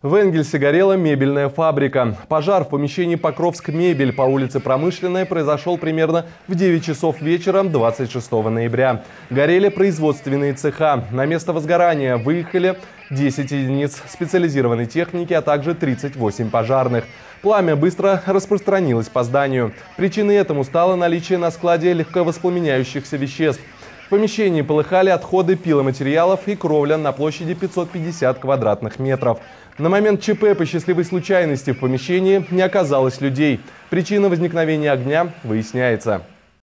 В Энгельсе горела мебельная фабрика. Пожар в помещении Покровск мебель по улице Промышленная произошел примерно в 9 часов вечера 26 ноября. Горели производственные цеха. На место возгорания выехали 10 единиц специализированной техники, а также 38 пожарных. Пламя быстро распространилось по зданию. Причиной этому стало наличие на складе легковоспламеняющихся веществ. В помещении полыхали отходы пиломатериалов и кровля на площади 550 квадратных метров. На момент ЧП по счастливой случайности в помещении не оказалось людей. Причина возникновения огня выясняется.